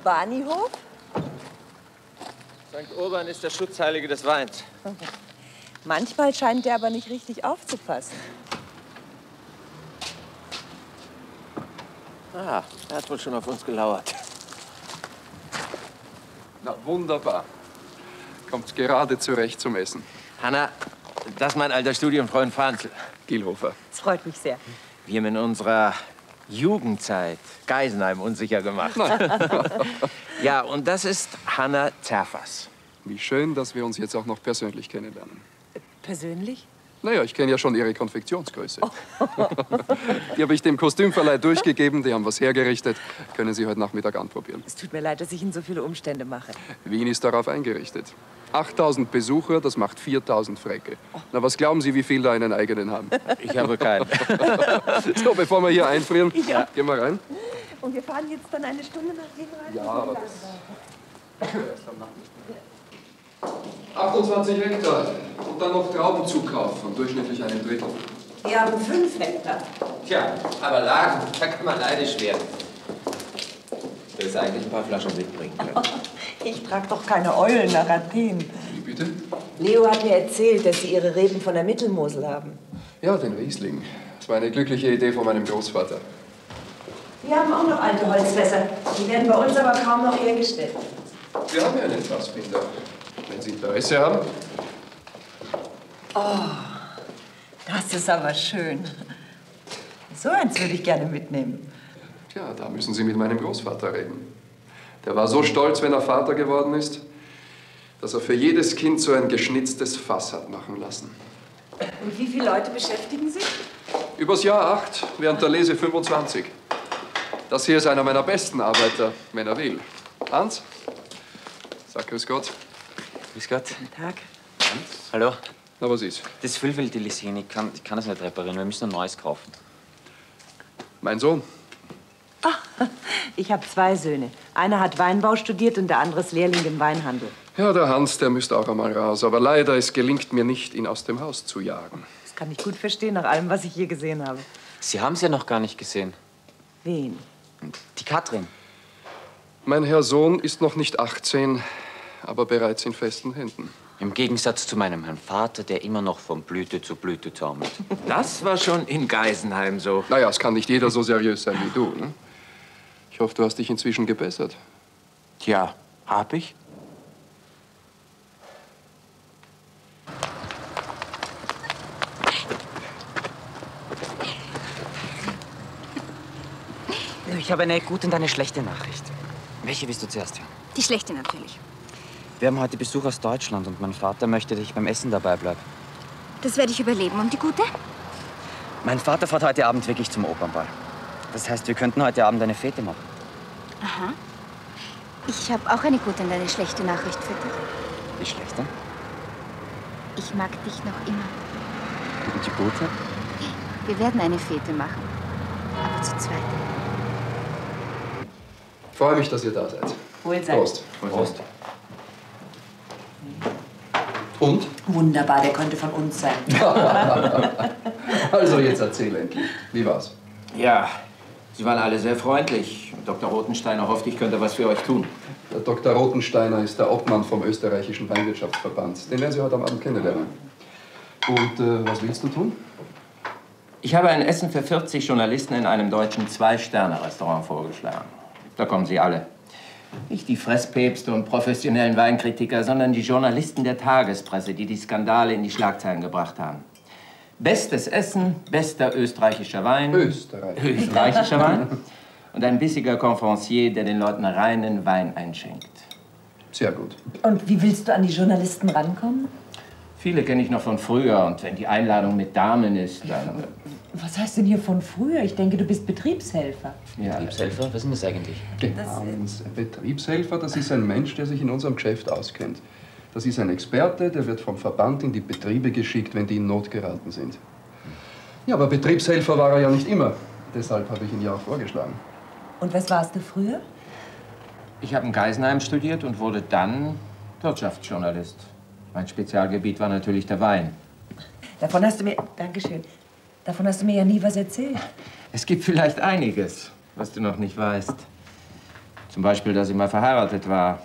Speaker 12: Urbanihof?
Speaker 23: St. Urban ist der Schutzheilige des Weins. (laughs)
Speaker 12: Manchmal scheint der aber nicht richtig aufzupassen.
Speaker 23: Ah, er hat wohl schon auf uns gelauert.
Speaker 24: Na, wunderbar. Kommt gerade zurecht zum Essen.
Speaker 23: Hanna, das ist mein alter Studienfreund Franz.
Speaker 24: Gielhofer.
Speaker 12: Das freut mich sehr.
Speaker 23: Wir haben in unserer Jugendzeit Geisenheim unsicher gemacht. (laughs) ja, und das ist Hanna Zerfas.
Speaker 24: Wie schön, dass wir uns jetzt auch noch persönlich kennenlernen.
Speaker 12: Persönlich?
Speaker 24: Naja, ich kenne ja schon Ihre Konfektionsgröße. (laughs) die habe ich dem Kostümverleih durchgegeben, die haben was hergerichtet. Können Sie heute Nachmittag anprobieren.
Speaker 12: Es tut mir leid, dass ich Ihnen so viele Umstände mache.
Speaker 24: Wien ist darauf eingerichtet. 8000 Besucher, das macht 4000 Frecke. Na, was glauben Sie, wie viel da einen eigenen haben?
Speaker 23: Ich habe keinen. (laughs)
Speaker 24: so, bevor wir hier einfrieren,
Speaker 12: Ja.
Speaker 24: gehen wir rein.
Speaker 12: Und wir fahren jetzt dann eine Stunde nach Wien rein?
Speaker 24: Ja, aber 28 Hektar. Und dann noch Traubenzukauf von durchschnittlich einem Drittel.
Speaker 12: Wir haben fünf Hektar.
Speaker 23: Tja, aber Lagen, da kann man neidisch werden. Du willst eigentlich ein paar Flaschen mitbringen können. (laughs)
Speaker 12: Ich trage doch keine Eulen nach Athen.
Speaker 24: Wie bitte?
Speaker 12: Leo hat mir erzählt, dass Sie Ihre Reben von der Mittelmosel haben.
Speaker 24: Ja, den Riesling. Das war eine glückliche Idee von meinem Großvater.
Speaker 12: Wir haben auch noch alte Holzfässer. Die werden bei uns aber kaum noch hergestellt.
Speaker 24: Wir haben ja einen Fassbinder. Wenn Sie Interesse haben.
Speaker 12: Oh, das ist aber schön. So eins würde ich gerne mitnehmen.
Speaker 24: Tja, da müssen Sie mit meinem Großvater reden. Der war so stolz, wenn er Vater geworden ist, dass er für jedes Kind so ein geschnitztes Fass hat machen lassen.
Speaker 12: Und wie viele Leute beschäftigen Sie?
Speaker 24: Übers Jahr 8, während der Lese 25. Das hier ist einer meiner besten Arbeiter, wenn er will. Hans? Sag grüß Gott.
Speaker 25: Grüß Gott.
Speaker 26: Guten Tag.
Speaker 25: Hallo.
Speaker 24: Na, was ist?
Speaker 25: Das Füllwildelisin, ich kann, ich kann das nicht reparieren. Wir müssen ein neues kaufen.
Speaker 24: Mein Sohn.
Speaker 12: Ich habe zwei Söhne. Einer hat Weinbau studiert und der andere ist Lehrling im Weinhandel.
Speaker 24: Ja, der Hans, der müsste auch einmal raus. Aber leider, es gelingt mir nicht, ihn aus dem Haus zu jagen.
Speaker 12: Das kann ich gut verstehen, nach allem, was ich hier gesehen habe.
Speaker 25: Sie haben sie ja noch gar nicht gesehen.
Speaker 12: Wen?
Speaker 25: Die Katrin.
Speaker 24: Mein Herr Sohn ist noch nicht 18, aber bereits in festen Händen.
Speaker 25: Im Gegensatz zu meinem Herrn Vater, der immer noch von Blüte zu Blüte taumelt.
Speaker 23: Das war schon in Geisenheim so.
Speaker 24: Naja, es kann nicht jeder so seriös sein wie du. Ne? Ich hoffe, du hast dich inzwischen gebessert.
Speaker 25: Tja, hab ich? Ich habe eine gute und eine schlechte Nachricht. Welche willst du zuerst hören?
Speaker 5: Die schlechte natürlich.
Speaker 25: Wir haben heute Besuch aus Deutschland und mein Vater möchte, dass ich beim Essen dabei bleibe.
Speaker 5: Das werde ich überleben. Und die gute?
Speaker 25: Mein Vater fährt heute Abend wirklich zum Opernball. Das heißt, wir könnten heute Abend eine Fete machen.
Speaker 5: Aha. Ich habe auch eine gute und eine schlechte Nachricht für dich.
Speaker 25: Die schlechte?
Speaker 5: Ich mag dich noch immer.
Speaker 25: Und die gute?
Speaker 5: Wir werden eine Fete machen. Aber zu zweit.
Speaker 24: Freue mich, dass ihr da seid.
Speaker 12: Wohlsein.
Speaker 24: Prost. Prost. Und?
Speaker 12: Wunderbar, der konnte von uns sein. (laughs)
Speaker 24: Also jetzt erzähl endlich. Wie war's?
Speaker 23: Ja, Sie waren alle sehr freundlich. Dr. Rotensteiner hofft, ich könnte was für euch tun.
Speaker 24: Der Dr. Rotensteiner ist der Obmann vom österreichischen Weinwirtschaftsverband. Den werden Sie heute am Abend kennenlernen. Und äh, was willst du tun?
Speaker 23: Ich habe ein Essen für 40 Journalisten in einem deutschen Zwei-Sterne-Restaurant vorgeschlagen. Da kommen Sie alle. Nicht die Fresspäpste und professionellen Weinkritiker, sondern die Journalisten der Tagespresse, die die Skandale in die Schlagzeilen gebracht haben. Bestes Essen, bester österreichischer Wein.
Speaker 24: Österreich.
Speaker 23: Österreichischer Wein. (laughs) Und ein bissiger Conferencier, der den Leuten reinen Wein einschenkt.
Speaker 24: Sehr gut.
Speaker 12: Und wie willst du an die Journalisten rankommen?
Speaker 23: Viele kenne ich noch von früher. Und wenn die Einladung mit Damen ist, dann.
Speaker 12: Was heißt denn hier von früher? Ich denke, du bist Betriebshelfer.
Speaker 23: Ja.
Speaker 25: Betriebshelfer? Was ist denn das eigentlich?
Speaker 24: Ein Betriebshelfer, das ist ein Mensch, der sich in unserem Geschäft auskennt. Das ist ein Experte, der wird vom Verband in die Betriebe geschickt, wenn die in Not geraten sind. Ja, aber Betriebshelfer war er ja nicht immer. Deshalb habe ich ihn ja auch vorgeschlagen.
Speaker 12: Und was warst du früher?
Speaker 23: Ich habe in Geisenheim studiert und wurde dann Wirtschaftsjournalist. Mein Spezialgebiet war natürlich der Wein.
Speaker 12: Davon hast du mir. Dankeschön. Davon hast du mir ja nie was erzählt.
Speaker 23: Es gibt vielleicht einiges, was du noch nicht weißt. Zum Beispiel, dass ich mal verheiratet war.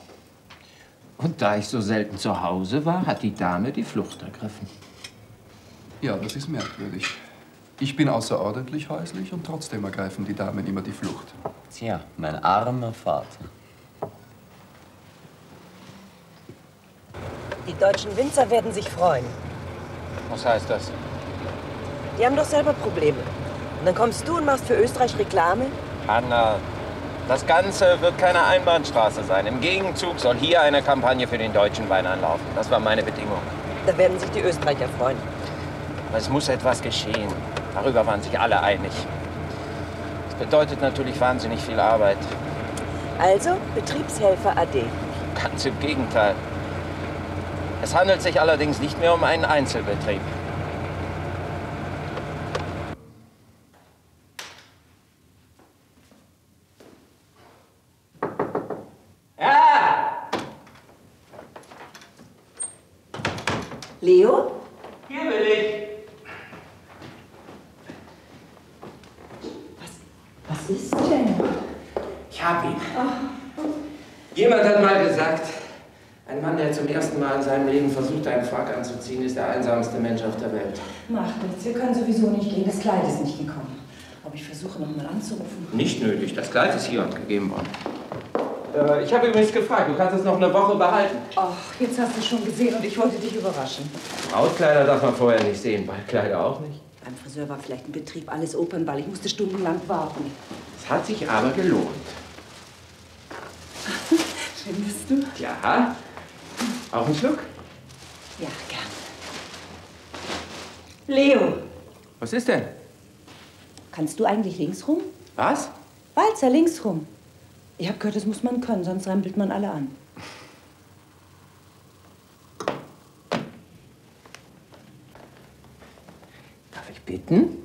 Speaker 23: Und da ich so selten zu Hause war, hat die Dame die Flucht ergriffen.
Speaker 24: Ja, das ist merkwürdig. Ich bin außerordentlich häuslich und trotzdem ergreifen die Damen immer die Flucht.
Speaker 25: Tja, mein armer Vater.
Speaker 12: Die deutschen Winzer werden sich freuen.
Speaker 23: Was heißt das?
Speaker 12: Die haben doch selber Probleme. Und dann kommst du und machst für Österreich Reklame?
Speaker 23: Anna, das Ganze wird keine Einbahnstraße sein. Im Gegenzug soll hier eine Kampagne für den deutschen Wein anlaufen. Das war meine Bedingung.
Speaker 12: Da werden sich die Österreicher freuen.
Speaker 23: Aber es muss etwas geschehen. Darüber waren sich alle einig. Das bedeutet natürlich wahnsinnig viel Arbeit.
Speaker 12: Also Betriebshelfer AD.
Speaker 23: Ganz im Gegenteil. Es handelt sich allerdings nicht mehr um einen Einzelbetrieb.
Speaker 12: Leo?
Speaker 23: Hier bin ich.
Speaker 12: Was ist denn?
Speaker 23: Ich hab ihn. Jemand hat mal gesagt, ein Mann, der zum ersten Mal in seinem Leben versucht, einen Frack anzuziehen, ist der einsamste Mensch auf der Welt.
Speaker 12: Macht nichts, wir können sowieso nicht gehen. Das Kleid ist nicht gekommen. Aber ich versuche noch mal anzurufen.
Speaker 23: Nicht nötig, das Kleid ist hier und gegeben worden. Äh, ich habe übrigens gefragt, du kannst es noch eine Woche behalten.
Speaker 12: Ach, jetzt hast du schon gesehen und ich wollte dich überraschen.
Speaker 23: Brautkleider darf man vorher nicht sehen, Ballkleider auch nicht.
Speaker 12: Beim Friseur war vielleicht ein Betrieb alles Opernball. Ich musste stundenlang warten.
Speaker 23: Es hat sich aber gelohnt. (laughs)
Speaker 12: Findest du?
Speaker 23: Ja. Auch ein Schluck?
Speaker 12: Ja, gern. Leo,
Speaker 23: Was ist denn?
Speaker 16: Kannst du eigentlich links rum?
Speaker 23: Was?
Speaker 16: Walzer, links rum. Ich habe gehört, das muss man können, sonst rempelt man alle an.
Speaker 23: Darf ich bitten?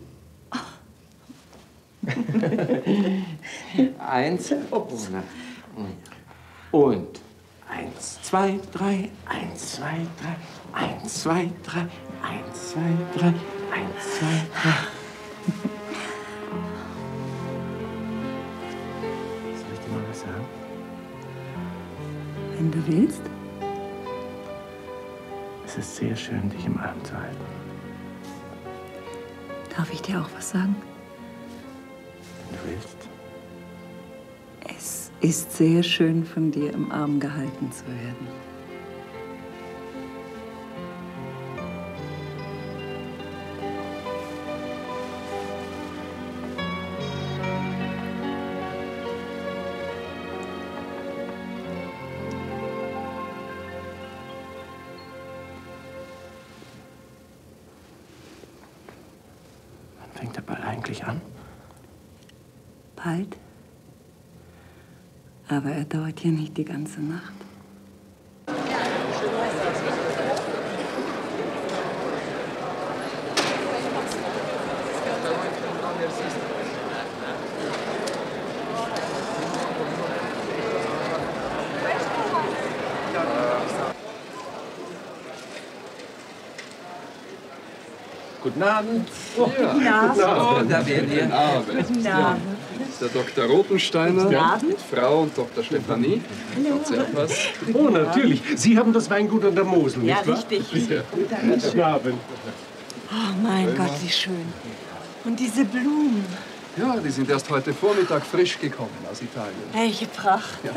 Speaker 23: (laughs) eins. Ups. Und eins, zwei, drei, eins, zwei, drei, eins, zwei, drei, eins, zwei, drei, eins, zwei, drei. Soll ich dir mal was sagen?
Speaker 16: Wenn du willst.
Speaker 23: Es ist sehr schön, dich im Arm zu halten.
Speaker 16: Darf ich dir auch was sagen?
Speaker 23: Wenn du willst.
Speaker 16: Es ist sehr schön, von dir im Arm gehalten zu werden.
Speaker 23: Fängt der Ball eigentlich an?
Speaker 16: Bald. Aber er dauert hier nicht die ganze Nacht.
Speaker 23: Guten Abend.
Speaker 24: Guten Abend.
Speaker 23: Oh, da wären wir.
Speaker 24: Guten Abend.
Speaker 23: Guten
Speaker 24: Ja. Der Dr. Rotensteiner,
Speaker 23: Guten Abend.
Speaker 24: Frau und Dr. Stefanie.
Speaker 27: Hallo. Oh, natürlich. Sie haben das Weingut an der Mosel,
Speaker 16: Ja,
Speaker 27: nicht wahr?
Speaker 16: richtig.
Speaker 27: Ja. Guten Abend.
Speaker 16: Oh mein Gott, wie schön. Und diese Blumen.
Speaker 24: Ja, die sind erst heute Vormittag frisch gekommen aus Italien.
Speaker 16: Welche Pracht.
Speaker 24: Ja,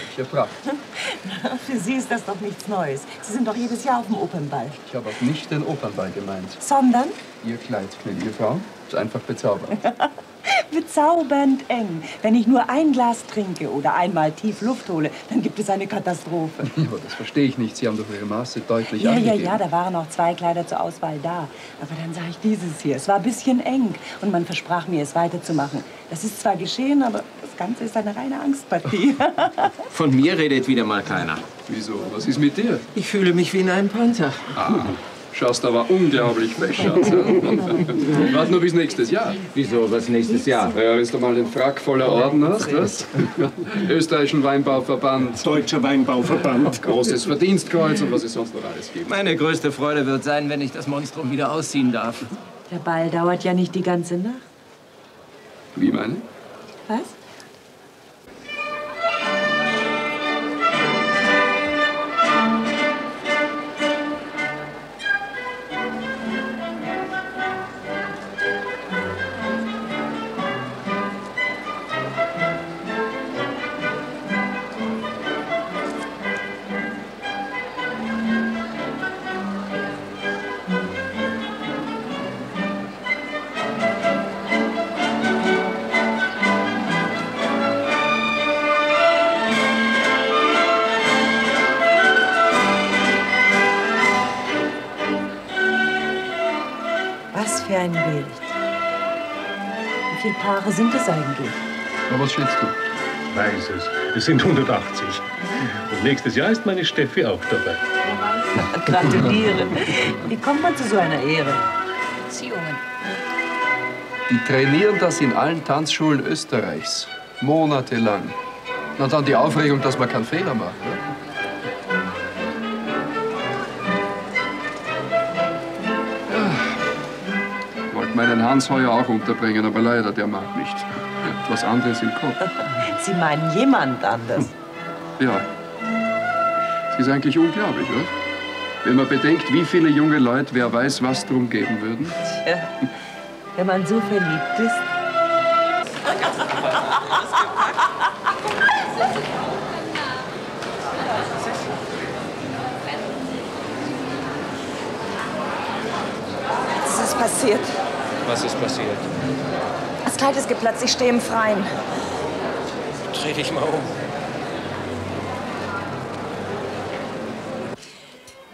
Speaker 24: welche Pracht. (laughs)
Speaker 12: Für Sie ist das doch nichts Neues. Sie sind doch jedes Jahr auf dem Opernball.
Speaker 24: Ich habe auch nicht den Opernball gemeint.
Speaker 12: Sondern
Speaker 24: Ihr Kleid, gnädige Frau, ist einfach bezaubernd. (laughs)
Speaker 12: bezaubernd eng. Wenn ich nur ein Glas trinke oder einmal tief Luft hole, dann gibt es eine Katastrophe. (laughs)
Speaker 24: Ja, aber das verstehe ich nicht. Sie haben doch Ihre Maße deutlich
Speaker 12: Ja, ja,
Speaker 24: angegeben.
Speaker 12: ja, da waren noch zwei Kleider zur Auswahl da. Aber dann sah ich dieses hier. Es war ein bisschen eng und man versprach mir, es weiterzumachen. Das ist zwar geschehen, aber das Ganze ist eine reine Angstpartie. (laughs)
Speaker 23: Von mir redet wieder mal keiner.
Speaker 24: Wieso? Was ist mit dir?
Speaker 23: Ich fühle mich wie in einem Panther.
Speaker 24: Ah, schaust aber unglaublich fesch aus. (laughs) Warte nur bis nächstes Jahr.
Speaker 23: Wieso, was nächstes Jahr?
Speaker 24: Ja, wenn du mal den Frack voller Orden hast, was? (laughs) Österreichischen Weinbauverband.
Speaker 27: Deutscher Weinbauverband.
Speaker 24: Großes Verdienstkreuz und was es sonst noch alles gibt.
Speaker 23: Meine größte Freude wird sein, wenn ich das Monstrum wieder ausziehen darf.
Speaker 12: Der Ball dauert ja nicht die ganze Nacht.
Speaker 24: Wie meine?
Speaker 12: Paare sind es eigentlich?
Speaker 24: Na, was schätzt du?
Speaker 27: Ich weiß es. Es sind 180. Und nächstes Jahr ist meine Steffi auch dabei. (laughs)
Speaker 12: Gratuliere. Wie kommt man zu so einer Ehre?
Speaker 5: Beziehungen.
Speaker 24: Die trainieren das in allen Tanzschulen Österreichs. Monatelang. Na dann die Aufregung, dass man keinen Fehler macht. Ne? Meinen Hans heuer auch unterbringen, aber leider, der mag nicht. Etwas anderes im Kopf.
Speaker 12: Sie meinen jemand anders.
Speaker 24: Ja. Es ist eigentlich unglaublich, oder? Wenn man bedenkt, wie viele junge Leute, wer weiß, was drum geben würden.
Speaker 12: Tja, wenn man so verliebt ist. Was ist passiert?
Speaker 23: Was ist passiert?
Speaker 12: Das Kleid ist geplatzt, ich stehe im Freien.
Speaker 23: Dreh dich mal um.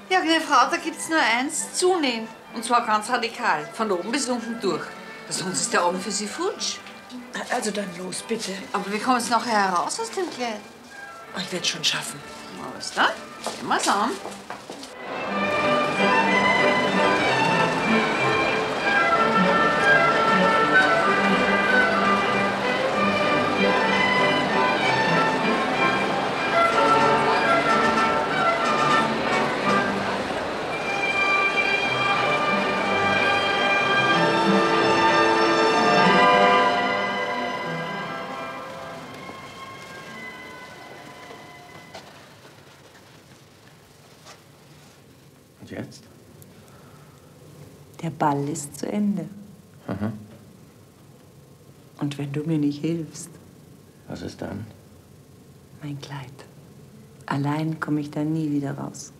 Speaker 28: Ja, gnädige Frau, da gibt's nur eins, zunähen. Und zwar ganz radikal, von oben bis unten durch. Sonst ist der Abend für Sie futsch.
Speaker 29: Also dann los, bitte.
Speaker 28: Aber wie kommen Sie nachher heraus aus dem Kleid?
Speaker 29: Ich werde schon schaffen.
Speaker 28: Na, was dann? Gehen wir's an.
Speaker 12: Der Ball ist zu Ende.
Speaker 23: Aha.
Speaker 12: Und wenn du mir nicht hilfst,
Speaker 23: Was ist dann?
Speaker 12: mein Kleid. Allein komme ich da nie wieder raus.